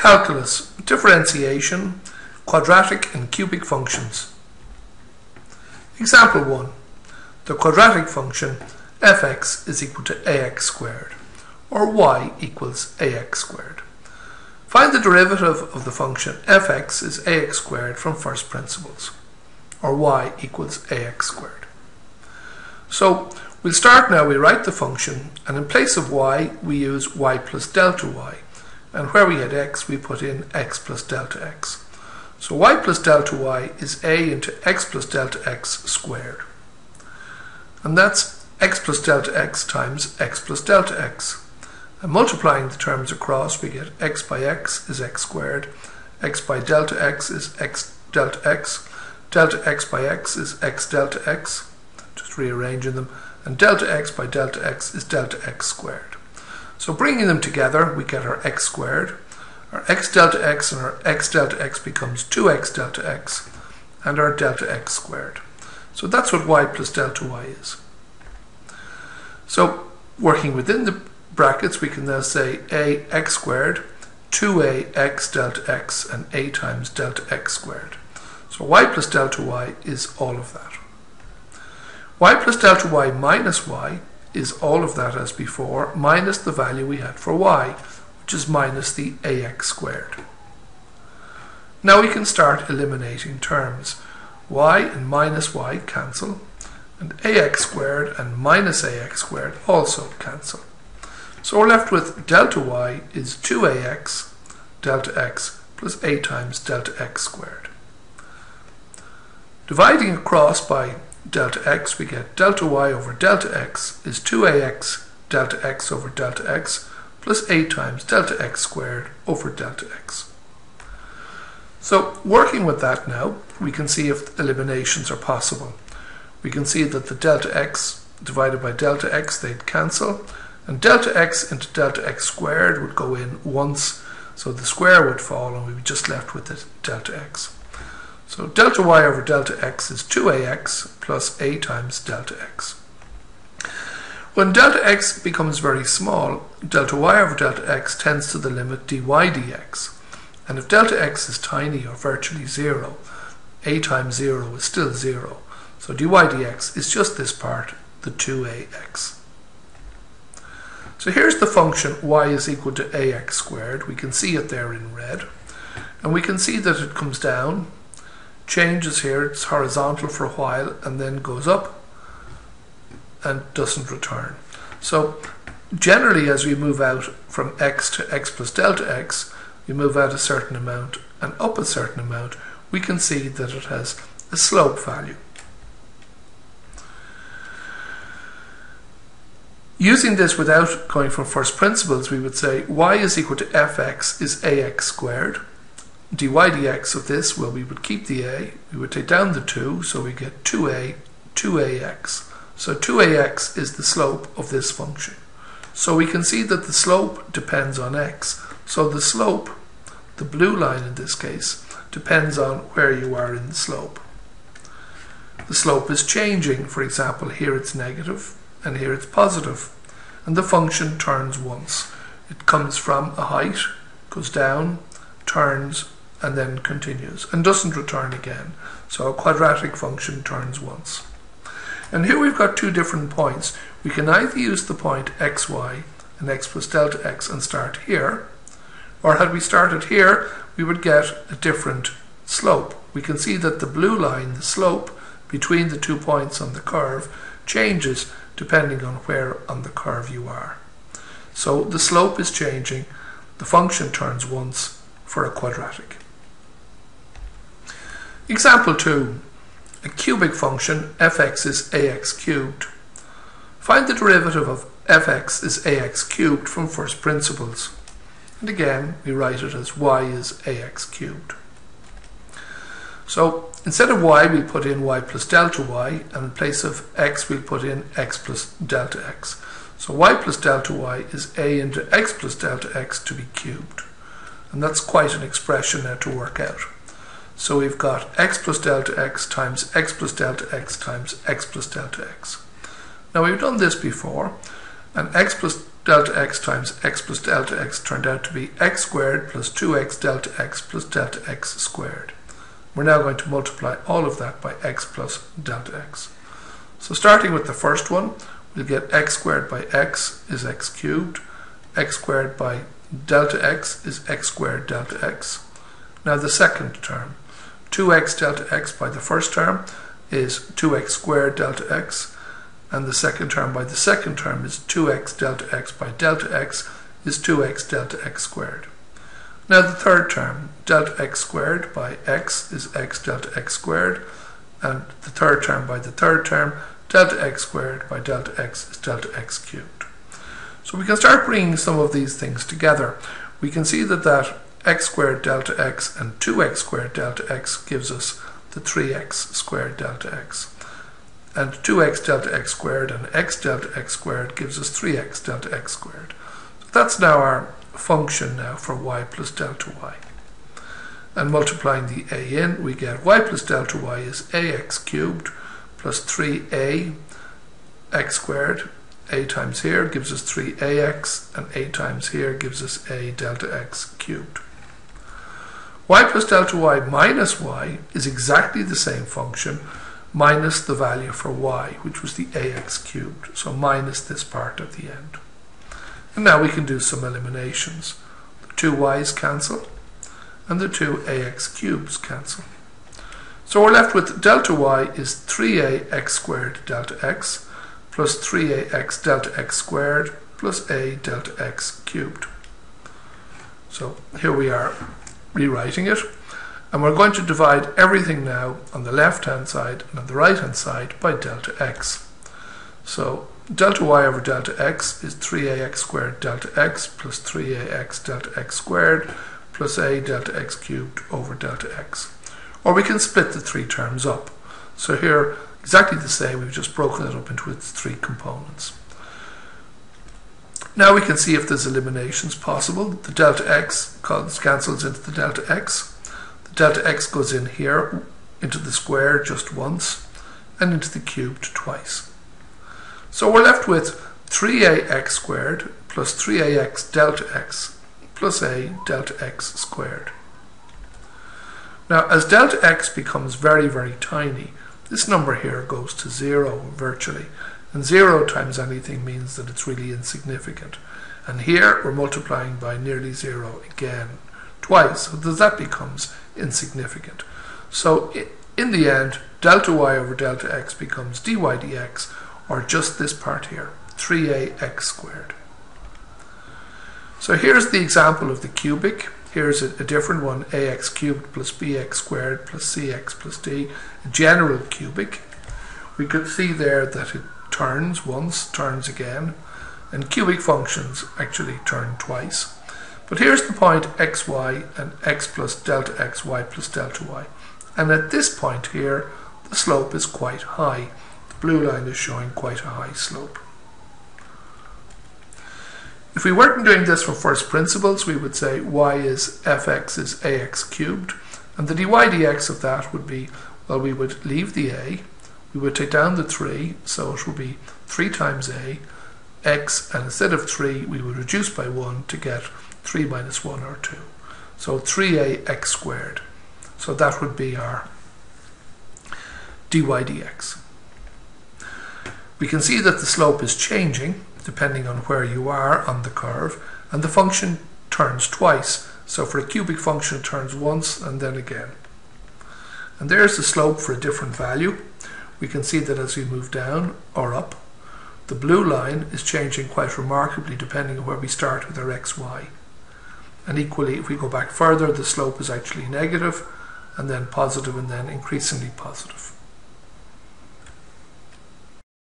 Calculus, differentiation, quadratic and cubic functions. Example 1. The quadratic function fx is equal to ax squared, or y equals ax squared. Find the derivative of the function fx is ax squared from first principles, or y equals ax squared. So we'll start now, we write the function, and in place of y, we use y plus delta y. And where we had x, we put in x plus delta x. So y plus delta y is a into x plus delta x squared. And that's x plus delta x times x plus delta x. And multiplying the terms across, we get x by x is x squared, x by delta x is x delta x, delta x by x is x delta x, just rearranging them, and delta x by delta x is delta x squared. So bringing them together, we get our x squared. Our x delta x and our x delta x becomes 2x delta x, and our delta x squared. So that's what y plus delta y is. So working within the brackets, we can now say a x squared, 2a x delta x, and a times delta x squared. So y plus delta y is all of that. y plus delta y minus y is all of that as before, minus the value we had for y, which is minus the ax squared. Now we can start eliminating terms. y and minus y cancel, and ax squared and minus ax squared also cancel. So we're left with delta y is 2ax delta x plus a times delta x squared. Dividing across by delta x, we get delta y over delta x is 2ax delta x over delta x plus a times delta x squared over delta x. So working with that now, we can see if eliminations are possible. We can see that the delta x divided by delta x, they'd cancel, and delta x into delta x squared would go in once, so the square would fall and we'd be just left with the delta x. So delta y over delta x is 2ax plus a times delta x. When delta x becomes very small, delta y over delta x tends to the limit dy dx. And if delta x is tiny or virtually zero, a times zero is still zero. So dy dx is just this part, the 2ax. So here's the function y is equal to ax squared. We can see it there in red. And we can see that it comes down changes here, it's horizontal for a while and then goes up and doesn't return. So generally as we move out from x to x plus delta x, we move out a certain amount and up a certain amount, we can see that it has a slope value. Using this without going from first principles, we would say y is equal to fx is ax squared dy dx of this, well, we would keep the a, we would take down the 2, so we get 2a, 2ax. So 2ax is the slope of this function. So we can see that the slope depends on x. So the slope, the blue line in this case, depends on where you are in the slope. The slope is changing. For example, here it's negative and here it's positive. And the function turns once. It comes from a height, goes down, turns, and then continues and doesn't return again. So a quadratic function turns once. And here we've got two different points. We can either use the point xy and x plus delta x and start here, or had we started here, we would get a different slope. We can see that the blue line, the slope between the two points on the curve, changes depending on where on the curve you are. So the slope is changing, the function turns once for a quadratic. Example 2. A cubic function fx is ax cubed. Find the derivative of fx is ax cubed from first principles. And again, we write it as y is ax cubed. So instead of y, we put in y plus delta y, and in place of x, we put in x plus delta x. So y plus delta y is a into x plus delta x to be cubed. And that's quite an expression now to work out. So we've got x plus delta x times x plus delta x times x plus delta x. Now we've done this before, and x plus delta x times x plus delta x turned out to be x squared plus 2x delta x plus delta x squared. We're now going to multiply all of that by x plus delta x. So starting with the first one, we'll get x squared by x is x cubed, x squared by delta x is x squared delta x. Now the second term, 2x delta x by the first term is 2x squared delta x, and the second term by the second term is 2x delta x by delta x is 2x delta x squared. Now the third term, delta x squared by x is x delta x squared, and the third term by the third term, delta x squared by delta x is delta x cubed. So we can start bringing some of these things together. We can see that that x squared delta x and 2x squared delta x gives us the 3x squared delta x and 2x delta x squared and x delta x squared gives us 3x delta x squared. So that's now our function now for y plus delta y. And multiplying the a in, we get y plus delta y is ax cubed plus 3a x squared. a times here gives us 3ax and a times here gives us a delta x cubed. Y plus delta y minus y is exactly the same function minus the value for y, which was the ax cubed, so minus this part at the end. And now we can do some eliminations. The two y's cancel, and the two ax cubes cancel. So we're left with delta y is 3ax squared delta x plus 3ax delta x squared plus a delta x cubed. So here we are rewriting it. And we're going to divide everything now on the left hand side and on the right hand side by delta x. So delta y over delta x is 3ax squared delta x plus 3ax delta x squared plus a delta x cubed over delta x. Or we can split the three terms up. So here, exactly the same, we've just broken it up into its three components. Now we can see if there's eliminations possible. The delta x cancels into the delta x The delta x goes in here into the square just once and into the cubed twice. So we're left with 3ax squared plus 3ax delta x plus a delta x squared. Now as delta x becomes very very tiny this number here goes to zero virtually and zero times anything means that it's really insignificant and here we're multiplying by nearly zero again twice so that becomes insignificant. So in the end, delta y over delta x becomes dy dx, or just this part here, 3ax squared. So here's the example of the cubic. Here's a, a, different one, ax cubed plus bx squared plus cx plus d, a general cubic. We could see there that it turns once, turns again, and cubic functions actually turn twice. But here's the point xy and x plus delta xy plus delta y. And at this point here, the slope is quite high. The blue line is showing quite a high slope. If we weren't doing this from first principles, we would say y is fx is ax cubed. And the dy dx of that would be, well, we would leave the a, we would take down the 3, so it would be 3 times a, x, and instead of 3, we would reduce by 1 to get 3 minus 1 or 2. So 3ax squared. So that would be our dy dx. We can see that the slope is changing depending on where you are on the curve and the function turns twice. So for a cubic function it turns once and then again. And there's the slope for a different value. We can see that as we move down or up, the blue line is changing quite remarkably depending on where we start with our xy. And equally, if we go back further, the slope is actually negative, and then positive, and then increasingly positive.